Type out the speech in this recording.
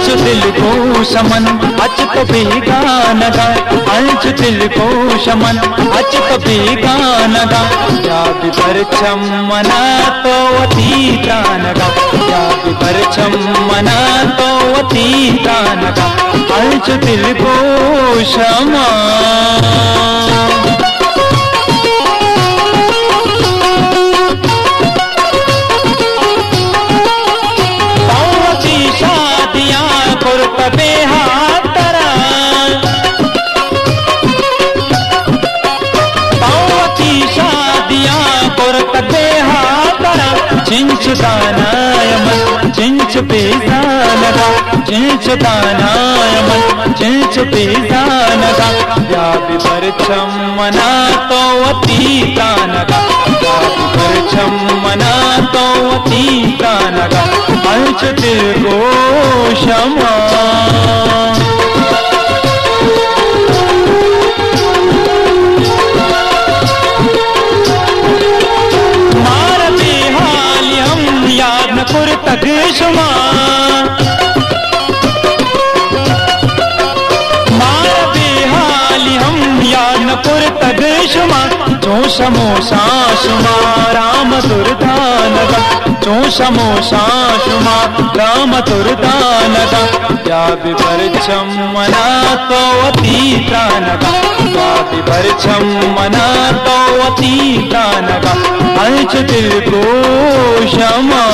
अंश दिल को शमन अच भी गान गा। अंश दिल को शमन अच भी गान गा। या भी पर मना तो अती गान गा। या भी मना तो अती गान गा। अंश दिल को शमा चिंचुतानायमन चिंच पेजानगा चिंचुतानायमन चिंच पेजानगा व्यापि परचम मना तो अतीतानगा व्यापि परचम मना तो अतीतानगा। दिल को तगेशमा मार बेहाली हम यानपुर तगेशमा जो समोसा सुमा, राम दुर्दानगा जो समोसा सुमा, राम दुर्दानगा या बिबर मना तो अतीतानगा या बिबर मना तो अतीतानगा अंश दिल को क्षमा।